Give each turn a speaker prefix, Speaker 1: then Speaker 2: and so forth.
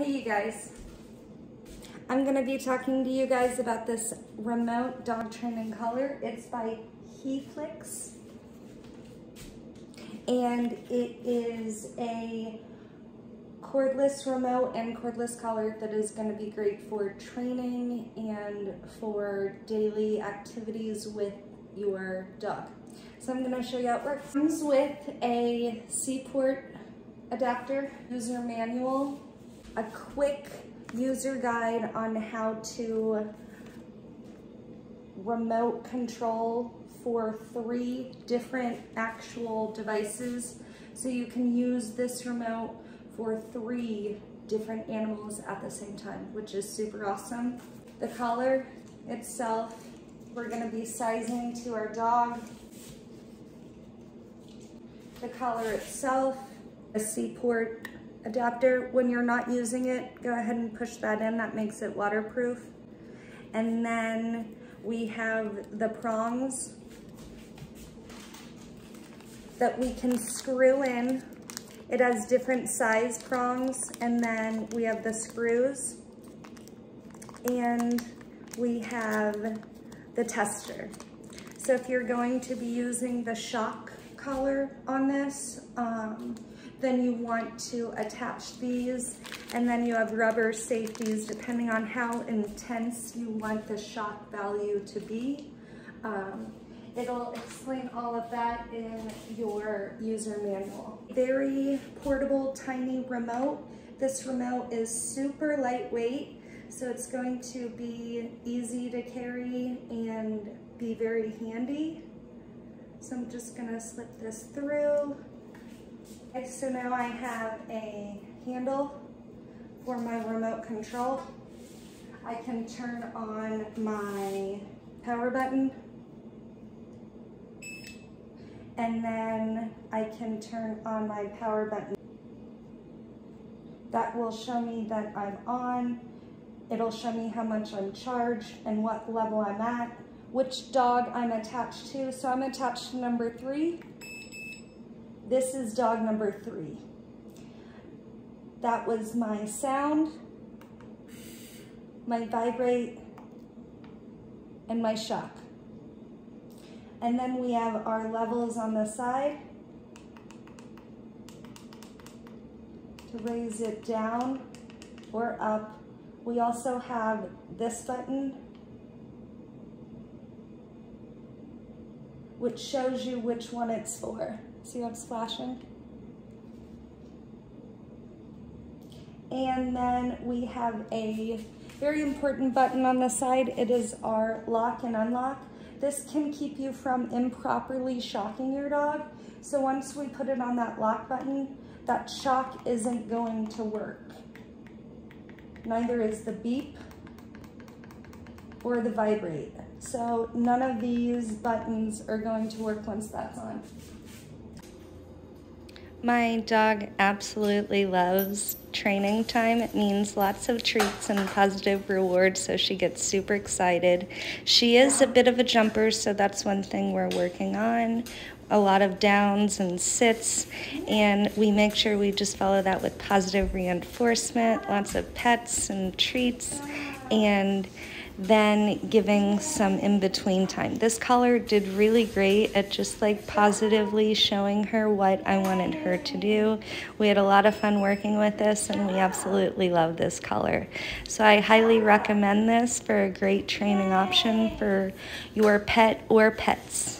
Speaker 1: Hey you guys, I'm gonna be talking to you guys about this remote dog training collar. It's by Heaflex and it is a cordless remote and cordless collar that is going to be great for training and for daily activities with your dog. So I'm going to show you how it works. It comes with a C-port adapter, user manual, a quick user guide on how to remote control for three different actual devices. So you can use this remote for three different animals at the same time, which is super awesome. The collar itself, we're gonna be sizing to our dog. The collar itself, a C-port adapter. When you're not using it, go ahead and push that in. That makes it waterproof. And then we have the prongs that we can screw in. It has different size prongs and then we have the screws and we have the tester. So if you're going to be using the shock collar on this, um, then you want to attach these and then you have rubber safeties depending on how intense you want the shock value to be. Um, It'll explain all of that in your user manual. Very portable, tiny remote. This remote is super lightweight, so it's going to be easy to carry and be very handy. So I'm just gonna slip this through. So now I have a handle for my remote control. I can turn on my power button and then I can turn on my power button. That will show me that I'm on. It'll show me how much I'm charged and what level I'm at, which dog I'm attached to. So I'm attached to number three. This is dog number three. That was my sound, my vibrate, and my shock. And then we have our levels on the side to raise it down or up. We also have this button which shows you which one it's for. See how it's flashing? And then we have a very important button on the side. It is our lock and unlock. This can keep you from improperly shocking your dog. So once we put it on that lock button, that shock isn't going to work. Neither is the beep or the vibrate. So none of these buttons are going to work once that's on.
Speaker 2: My dog absolutely loves training time. It means lots of treats and positive rewards, so she gets super excited. She is a bit of a jumper, so that's one thing we're working on. A lot of downs and sits, and we make sure we just follow that with positive reinforcement, lots of pets and treats, and then giving some in-between time. This color did really great at just like positively showing her what I wanted her to do. We had a lot of fun working with this and we absolutely love this color. So I highly recommend this for a great training option for your pet or pets.